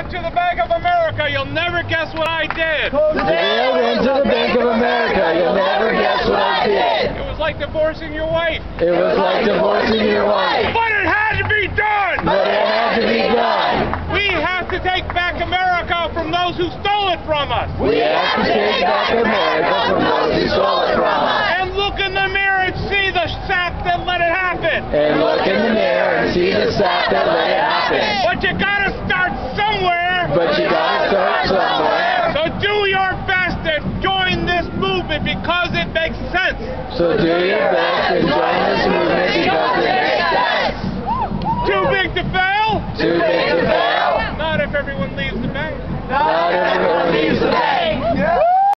went to the Bank of America. You'll never guess what I did. Today I went to the Bank of America. You'll never guess what I did. It was like divorcing your wife. It was like divorcing your wife. But it had to be done. But it had to be done. We have to take back America from those who stole it from us. We have to take back America from those who stole it from us. And look in the mirror and see the sap that let it happen. And look in the mirror and see the sap that let it happen. But you gotta start somewhere. But you gotta start somewhere. So do your best and join this movement because it makes sense. So do your best and join this movement because it makes sense. Too big to fail? Too big